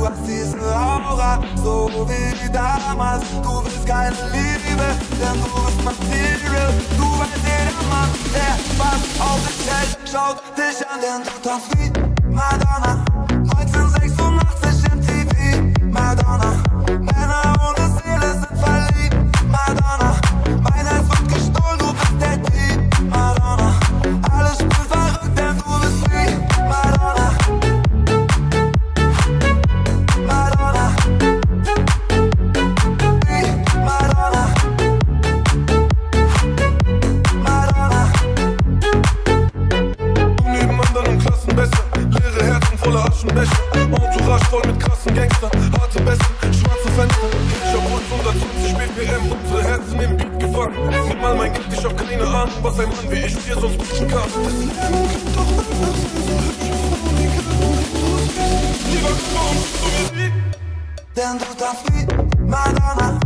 du hast diese Aura, so wie damals. Du willst keine Liebe, denn du bist Material. Du weißt jeder Mann, der was auf dich hält, schaut dich an, denn du tanzt wie Madonna. Voller Aschenbecher. Entourage voll mit krassen Gangstern. Harte Besten, schwarze Fenster. Ich hab rund 120 BPM. Unsere Herzen im Beat gefangen. Nimm mal mein Geld, ich hab keine Ahnung, was ein Mann wie ich dir sonst bieten kann. Lieber komm, du mir wie Denn du darfst wie Madonna